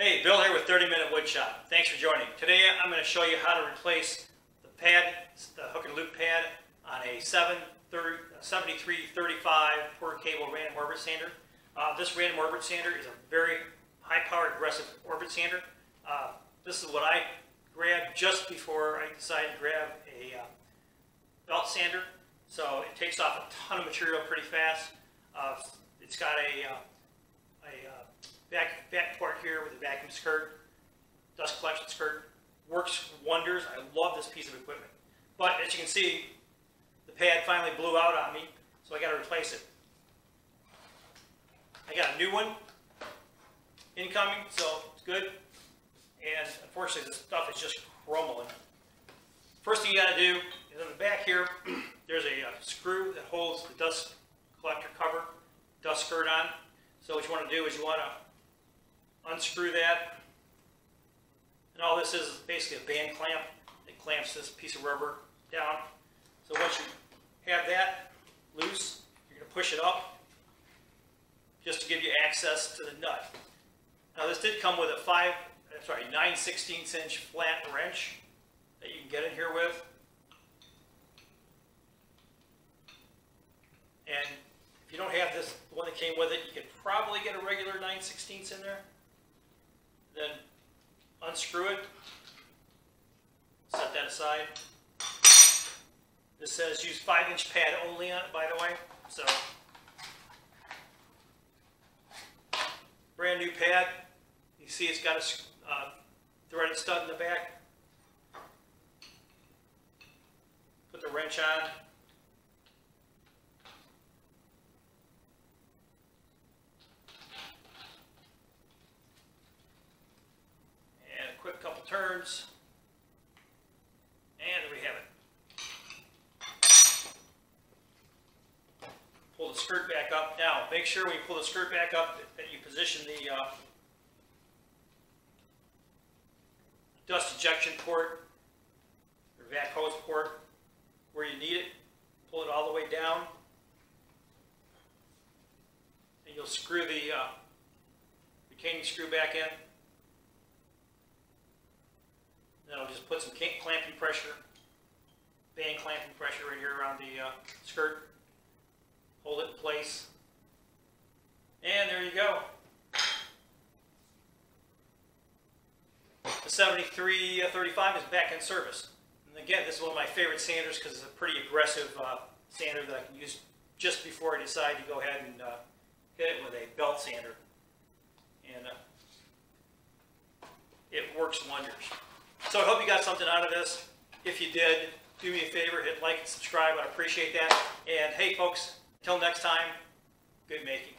Hey, Bill here with 30 Minute Woodshop. Thanks for joining. Today I'm going to show you how to replace the pad, the hook and loop pad on a 7335 Porter Cable random orbit sander. Uh, this random orbit sander is a very high powered aggressive orbit sander. Uh, this is what I grabbed just before I decided to grab a uh, belt sander. So it takes off a ton of material pretty fast. Uh, it's got a, uh, a uh, back, back port here with a vacuum skirt, dust collection skirt. Works wonders. I love this piece of equipment. But as you can see, the pad finally blew out on me, so I got to replace it. I got a new one incoming, so it's good. And unfortunately, this stuff is just crumbling. First thing you got to do is on the back here, there's a uh, screw that holds the dust collector cover, dust skirt on. So what you want to do is you want to unscrew that. And all this is basically a band clamp that clamps this piece of rubber down. So once you have that loose, you're going to push it up just to give you access to the nut. Now this did come with a 5, sorry, 9 16 inch flat wrench that you can get in here with. And if you don't have this one that came with it, you could probably get a regular 9 16 in there. Unscrew it, set that aside. This says use 5 inch pad only on it, by the way. So, brand new pad. You see it's got a uh, threaded stud in the back. Put the wrench on. And a quick couple turns. And there we have it. Pull the skirt back up. Now, make sure when you pull the skirt back up that you position the uh, dust ejection port or vac hose port where you need it. Pull it all the way down. And you'll screw the uh, retaining screw back in. Put some clamping pressure, band clamping pressure right here around the uh, skirt. Hold it in place. And there you go. The 7335 is back in service. And again, this is one of my favorite sanders because it's a pretty aggressive uh, sander that I can use just before I decide to go ahead and uh, hit it with a belt sander. And uh, it works wonders. So I hope you got something out of this. If you did, do me a favor, hit like and subscribe. I'd appreciate that. And hey, folks, until next time, good making.